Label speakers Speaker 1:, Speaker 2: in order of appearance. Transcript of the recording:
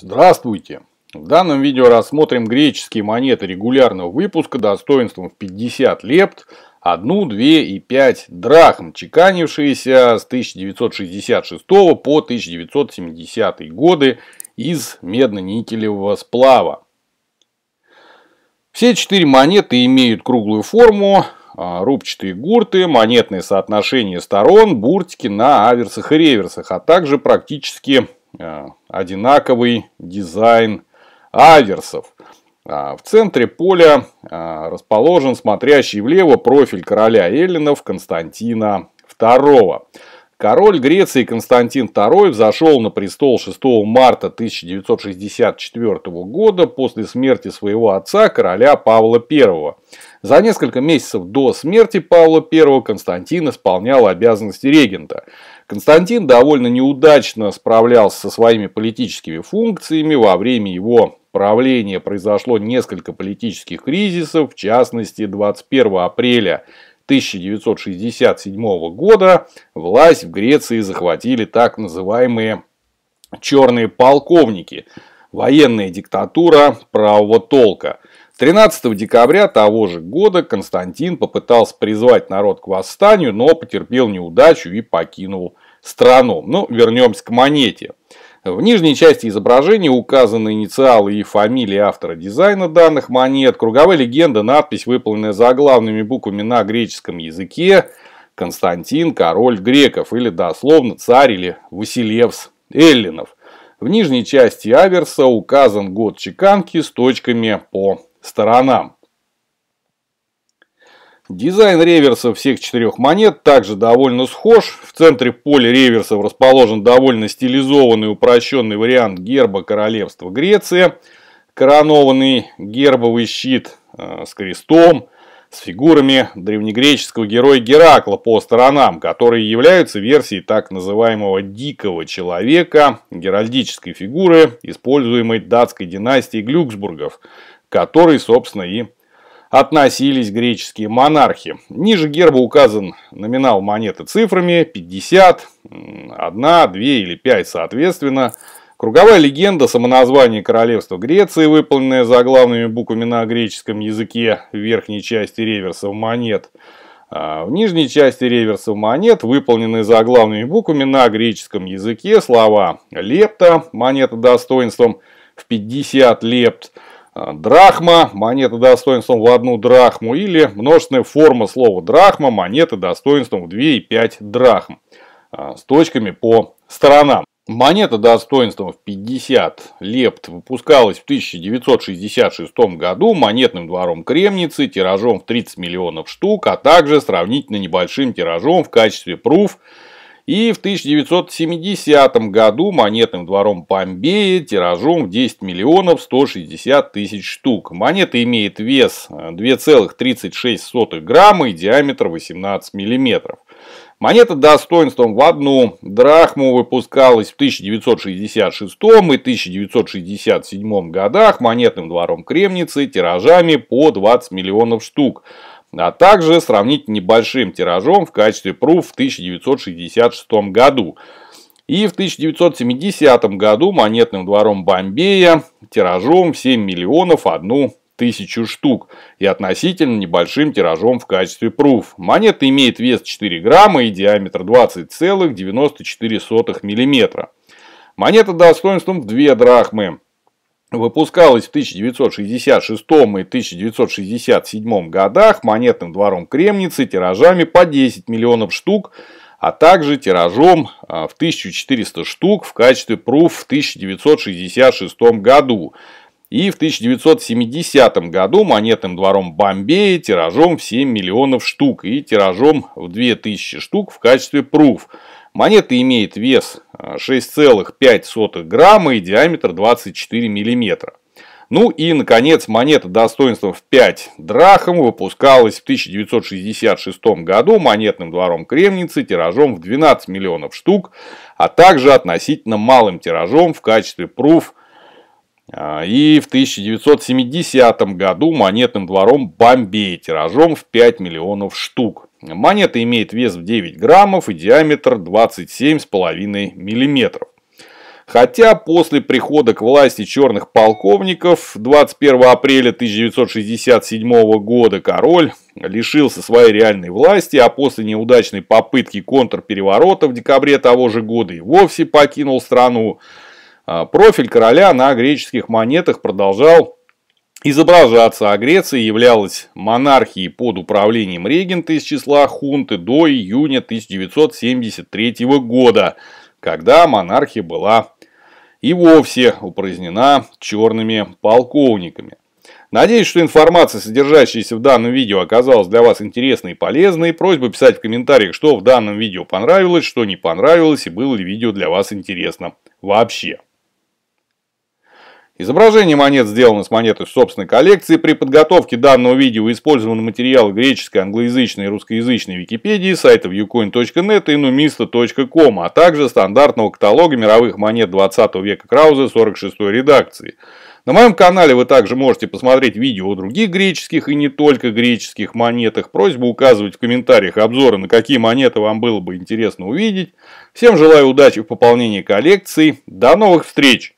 Speaker 1: Здравствуйте! В данном видео рассмотрим греческие монеты регулярного выпуска достоинством в 50 лепт, 1, 2 и 5 драхм, чеканившиеся с 1966 по 1970 годы из медно-никелевого сплава. Все четыре монеты имеют круглую форму, а, рубчатые гурты, монетное соотношение сторон, буртики на аверсах и реверсах, а также практически одинаковый дизайн аверсов. А, в центре поля а, расположен смотрящий влево профиль короля Эллинов Константина II. Король Греции Константин II взошел на престол 6 марта 1964 года после смерти своего отца, короля Павла I. За несколько месяцев до смерти Павла I Константин исполнял обязанности регента. Константин довольно неудачно справлялся со своими политическими функциями. Во время его правления произошло несколько политических кризисов, в частности 21 апреля 1967 года власть в Греции захватили так называемые черные полковники, военная диктатура правого толка. 13 декабря того же года Константин попытался призвать народ к восстанию, но потерпел неудачу и покинул страну. Ну, вернемся к монете. В нижней части изображения указаны инициалы и фамилии автора дизайна данных монет, круговая легенда, надпись, выполненная заглавными буквами на греческом языке, Константин, король греков, или дословно царь или Василевс Эллинов. В нижней части аверса указан год чеканки с точками по сторонам. Дизайн реверса всех четырех монет также довольно схож. В центре поля реверсов расположен довольно стилизованный упрощенный вариант герба королевства Греция. Коронованный гербовый щит э, с крестом, с фигурами древнегреческого героя Геракла по сторонам, которые являются версией так называемого «дикого человека», геральдической фигуры, используемой датской династией Глюксбургов, который, собственно, и относились греческие монархи. Ниже герба указан номинал монеты цифрами 50, 1, 2 или 5 соответственно. Круговая легенда самоназвание королевства Греции, выполненное заглавными буквами на греческом языке в верхней части реверсов монет. А в нижней части реверсов монет выполнены заглавными буквами на греческом языке слова «лепта» – монета достоинством в 50 лепт – драхма, монета достоинством в одну драхму, или множественная форма слова драхма, монеты достоинством в 2,5 драхм, а, с точками по сторонам. Монета достоинством в 50 лепт выпускалась в 1966 году монетным двором Кремницы тиражом в 30 миллионов штук, а также сравнительно небольшим тиражом в качестве пруф и в 1970 году монетным двором Помбея тиражом в 10 миллионов 160 тысяч штук. Монета имеет вес 2,36 э, грамма и диаметр 18 миллиметров. Монета достоинством в одну драхму выпускалась в 1966 и 1967 годах монетным двором Кремницы тиражами по 20 миллионов штук а также сравнить небольшим тиражом в качестве пруф в 1966 году. И в 1970 году монетным двором Бомбея тиражом в 7 миллионов одну тысячу штук и относительно небольшим тиражом в качестве пруф. Монета имеет вес 4 грамма и диаметр 20,94 мм. Монета достоинством в 2 драхмы выпускалась в 1966 и 1967 годах монетным двором Кремницы тиражами по 10 миллионов штук, а также тиражом а, в 1400 штук в качестве пруф в 1966 году. И в 1970 году монетным двором Бомбея тиражом в 7 миллионов штук и тиражом в 2000 штук в качестве пруф. Монета имеет вес 6,5 а, грамма и диаметр 24 миллиметра. Ну и, наконец, монета достоинством в 5 драхм выпускалась в 1966 году монетным двором Кремницы тиражом в 12 миллионов штук, а также относительно малым тиражом в качестве пруф а, и в 1970 году монетным двором Бомбей тиражом в 5 миллионов штук. Монета имеет вес в 9 граммов и диаметр 27,5 миллиметров. Хотя после прихода к власти черных полковников 21 апреля 1967 года король лишился своей реальной власти, а после неудачной попытки контрпереворота в декабре того же года и вовсе покинул страну, а, профиль короля на греческих монетах продолжал изображаться, а Греция являлась монархией под управлением регента из числа хунты до июня 1973 года, когда монархия была и вовсе упразднена черными полковниками. Надеюсь, что информация, содержащаяся в данном видео, оказалась для вас интересной и полезной. Просьба писать в комментариях, что в данном видео понравилось, что не понравилось и было ли видео для вас интересно вообще. Изображение монет сделано с монеты собственной коллекции. При подготовке данного видео использованы материалы греческой, англоязычной и русскоязычной Википедии, сайтов ucoin.net и numista.com, а также стандартного каталога мировых монет 20 века Крауза 46 редакции. На моем канале вы также можете посмотреть видео о других греческих и не только греческих монетах. Просьба указывать в комментариях обзоры, на какие монеты вам было бы интересно увидеть. Всем желаю удачи в пополнении коллекции. До новых встреч!